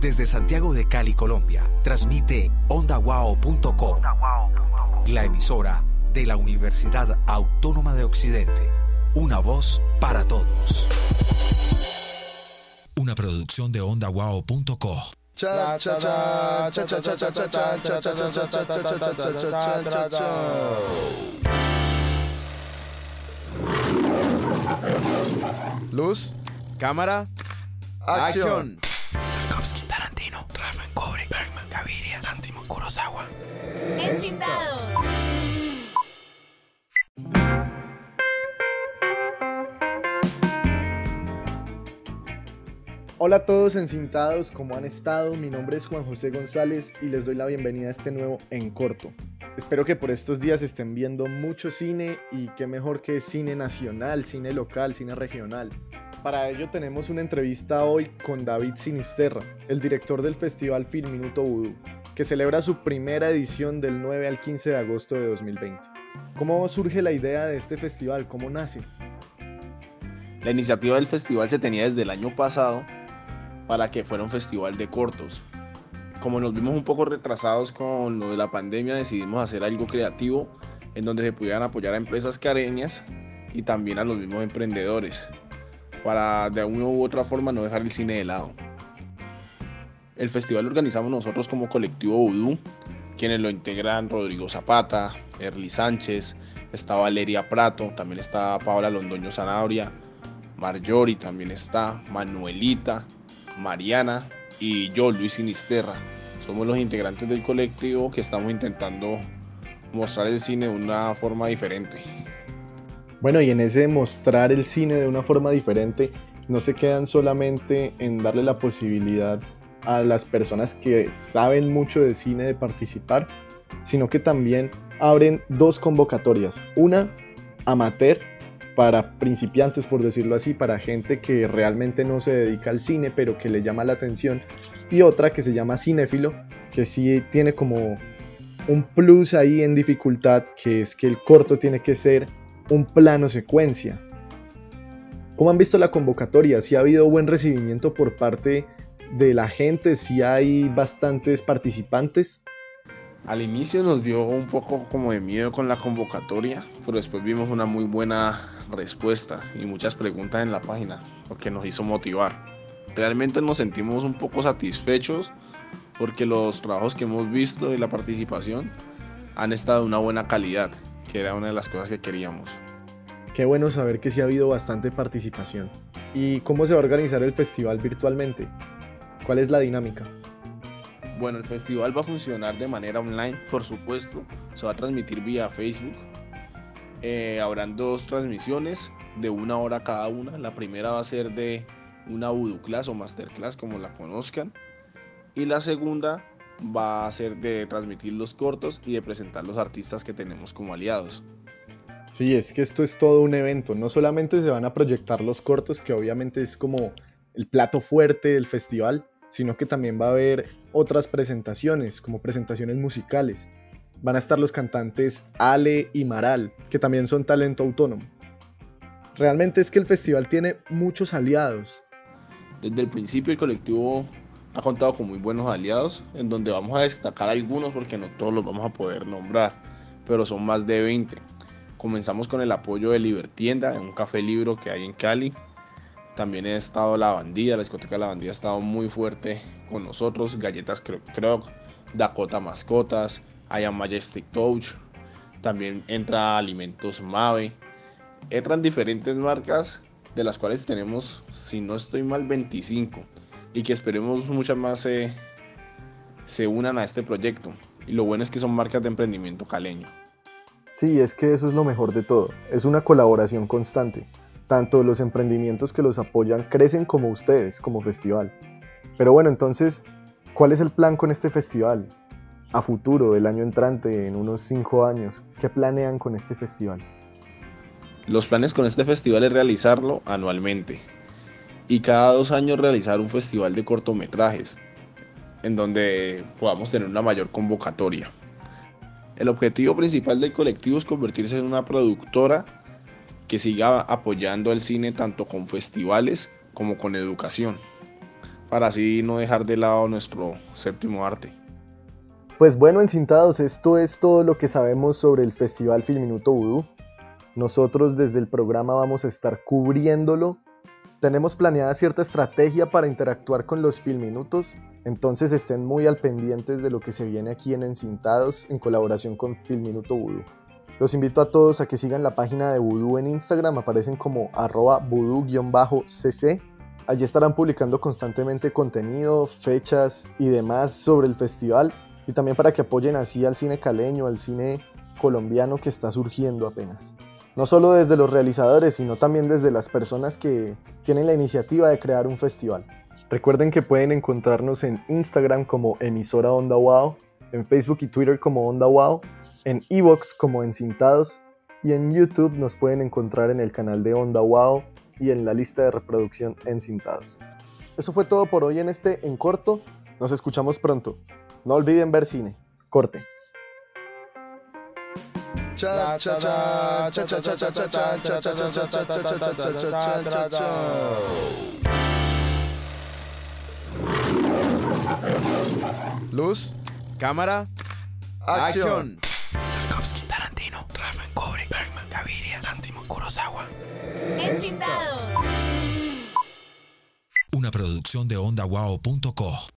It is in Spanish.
Desde Santiago de Cali, Colombia, transmite ondawao.co, la emisora de la Universidad Autónoma de Occidente. Una voz para todos. Una producción de ondawao.co. Luz, cámara, acción. Kurosawa. Encintados. Hola a todos encintados, ¿cómo han estado? Mi nombre es Juan José González y les doy la bienvenida a este nuevo En Corto. Espero que por estos días estén viendo mucho cine y qué mejor que cine nacional, cine local, cine regional. Para ello tenemos una entrevista hoy con David Sinisterra, el director del Festival Film Minuto Voodoo, que celebra su primera edición del 9 al 15 de agosto de 2020. ¿Cómo surge la idea de este festival? ¿Cómo nace? La iniciativa del festival se tenía desde el año pasado para que fuera un festival de cortos. Como nos vimos un poco retrasados con lo de la pandemia, decidimos hacer algo creativo en donde se pudieran apoyar a empresas careñas y también a los mismos emprendedores, para de una u otra forma no dejar el cine de lado. El festival lo organizamos nosotros como colectivo Voodoo, quienes lo integran Rodrigo Zapata, Erly Sánchez, está Valeria Prato, también está Paola Londoño Zanabria, Marjorie también está, Manuelita, Mariana y yo, Luis Sinisterra. Somos los integrantes del colectivo que estamos intentando mostrar el cine de una forma diferente. Bueno, y en ese mostrar el cine de una forma diferente, no se quedan solamente en darle la posibilidad a las personas que saben mucho de cine de participar, sino que también abren dos convocatorias. Una amateur para principiantes, por decirlo así, para gente que realmente no se dedica al cine, pero que le llama la atención. Y otra que se llama cinéfilo, que sí tiene como un plus ahí en dificultad, que es que el corto tiene que ser un plano secuencia. ¿Cómo han visto la convocatoria? ¿Si ha habido buen recibimiento por parte de la gente? ¿Si hay bastantes participantes? Al inicio nos dio un poco como de miedo con la convocatoria, pero después vimos una muy buena respuesta y muchas preguntas en la página, lo que nos hizo motivar. Realmente nos sentimos un poco satisfechos porque los trabajos que hemos visto de la participación han estado de una buena calidad, que era una de las cosas que queríamos. Qué bueno saber que sí ha habido bastante participación. ¿Y cómo se va a organizar el festival virtualmente? ¿Cuál es la dinámica? Bueno, el festival va a funcionar de manera online, por supuesto. Se va a transmitir vía Facebook. Eh, habrán dos transmisiones de una hora cada una. La primera va a ser de una voodoo class o masterclass, como la conozcan. Y la segunda va a ser de transmitir los cortos y de presentar los artistas que tenemos como aliados. Sí, es que esto es todo un evento. No solamente se van a proyectar los cortos, que obviamente es como el plato fuerte del festival, sino que también va a haber otras presentaciones, como presentaciones musicales. Van a estar los cantantes Ale y Maral, que también son talento autónomo. Realmente es que el festival tiene muchos aliados. Desde el principio el colectivo ha contado con muy buenos aliados, en donde vamos a destacar algunos porque no todos los vamos a poder nombrar, pero son más de 20. Comenzamos con el apoyo de Libertienda, un café libro que hay en Cali, también ha estado la bandilla, la discoteca la bandilla ha estado muy fuerte con nosotros. Galletas Croc, Dakota Mascotas, Aya Majestic Touch. También entra Alimentos Mave. Entran diferentes marcas de las cuales tenemos, si no estoy mal, 25. Y que esperemos muchas más se, se unan a este proyecto. Y lo bueno es que son marcas de emprendimiento caleño. Sí, es que eso es lo mejor de todo. Es una colaboración constante tanto los emprendimientos que los apoyan crecen como ustedes, como festival. Pero bueno, entonces, ¿cuál es el plan con este festival? A futuro, el año entrante, en unos cinco años, ¿qué planean con este festival? Los planes con este festival es realizarlo anualmente y cada dos años realizar un festival de cortometrajes en donde podamos tener una mayor convocatoria. El objetivo principal del colectivo es convertirse en una productora que siga apoyando el cine tanto con festivales como con educación. para así no dejar de lado nuestro séptimo arte. Pues bueno, encintados, esto es todo lo que sabemos sobre el Festival Filminuto Vudú. Nosotros desde el programa vamos a estar cubriéndolo. Tenemos planeada cierta estrategia para interactuar con los Filminutos, entonces estén muy al pendientes de lo que se viene aquí en Encintados en colaboración con Filminuto Vudú. Los invito a todos a que sigan la página de Voodoo en Instagram, aparecen como arroba voodoo-cc. Allí estarán publicando constantemente contenido, fechas y demás sobre el festival y también para que apoyen así al cine caleño, al cine colombiano que está surgiendo apenas. No solo desde los realizadores, sino también desde las personas que tienen la iniciativa de crear un festival. Recuerden que pueden encontrarnos en Instagram como emisora Onda Wow, en Facebook y Twitter como Onda Wow en Evox como Encintados y en YouTube nos pueden encontrar en el canal de Onda Wow y en la lista de reproducción Encintados. Eso fue todo por hoy en este En Corto. Nos escuchamos pronto. No olviden ver cine. Corte. Luz, cámara, acción. Kurosawa. Encintados. Una producción de ondawao.co.